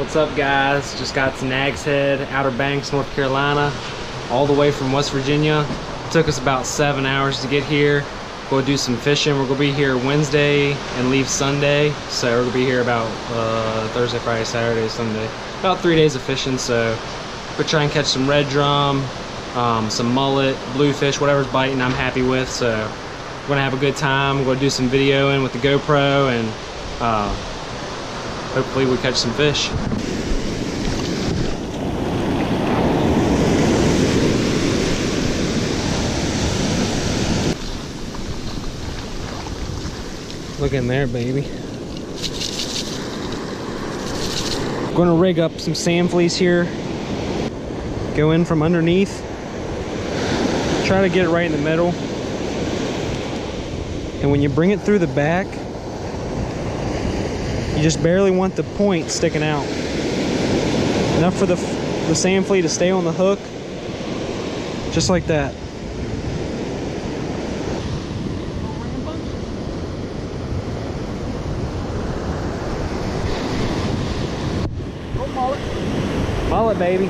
What's up guys? Just got to Nags Head, Outer Banks, North Carolina, all the way from West Virginia. It took us about seven hours to get here. Go do some fishing. We're gonna be here Wednesday and leave Sunday. So we're gonna be here about uh, Thursday, Friday, Saturday, Sunday. About three days of fishing. So we're trying to catch some red drum, um, some mullet, bluefish, whatever's biting I'm happy with. So we're gonna have a good time. We're gonna do some videoing with the GoPro and uh, hopefully we catch some fish. Look in there, baby. I'm Gonna rig up some sand fleas here. Go in from underneath. Try to get it right in the middle. And when you bring it through the back, you just barely want the point sticking out. Enough for the, the sand flea to stay on the hook. Just like that. Mullet, baby.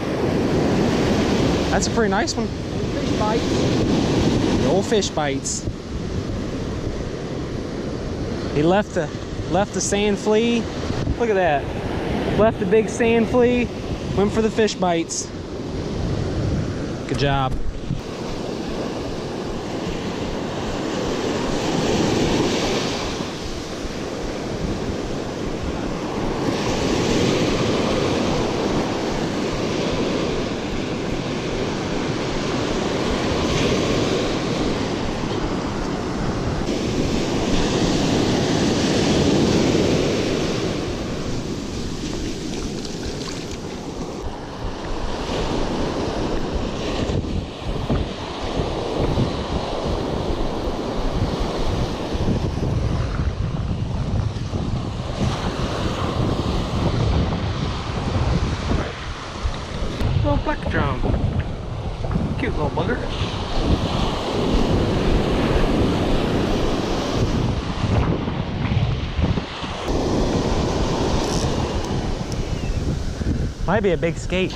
That's a pretty nice one. Fish bites. The old fish bites. He left the left the sand flea. Look at that. Left the big sand flea. Went for the fish bites. Good job. Black. Cute little bugger. Might be a big skate.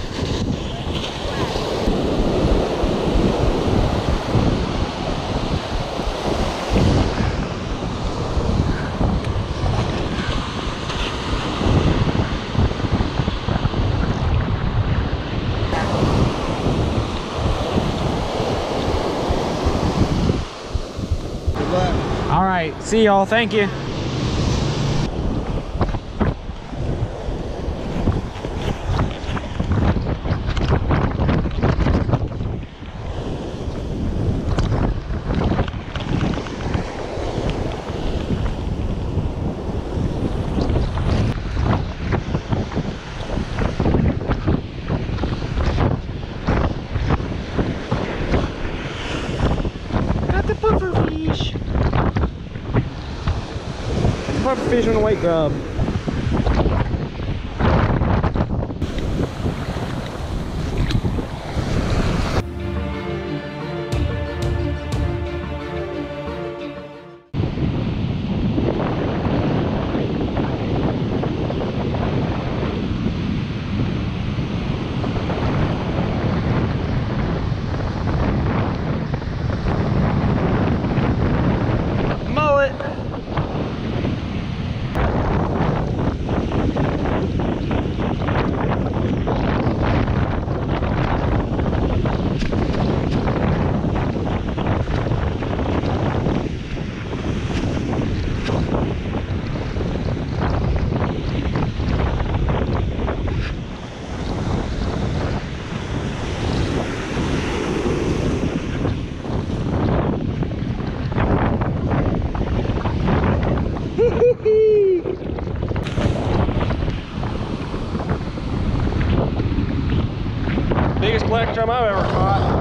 Right, see y'all. Thank you. Puffer fish on a white grub. Mullet. Black drum I've ever caught.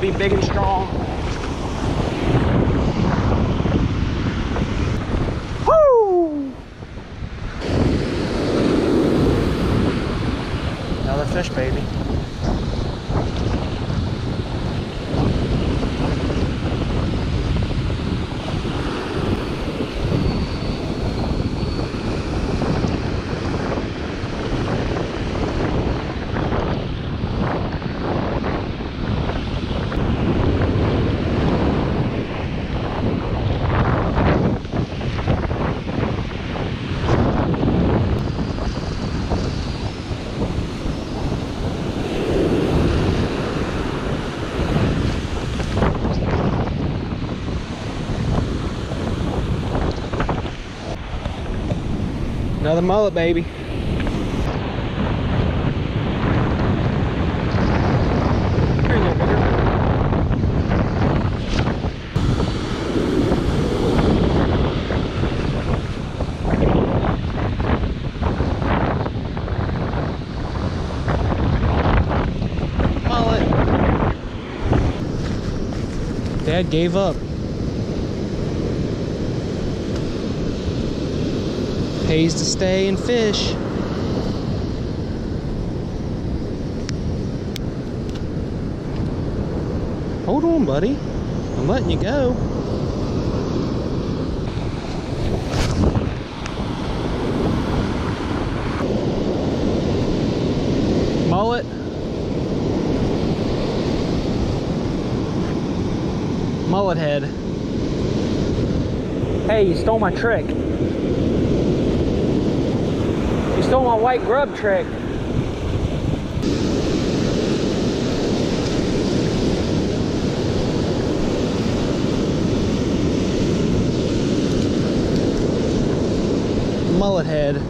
Be big and strong. Woo! Another fish, baby. Another mullet, baby. Dad gave up. Pays to stay and fish. Hold on, buddy. I'm letting you go. Mullet. Mullet head. Hey, you stole my trick. Stole my white grub trick. Mullet head.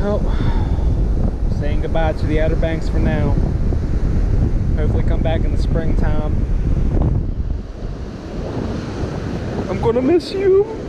Oh, saying goodbye to the Outer Banks for now. Hopefully come back in the springtime. I'm gonna miss you.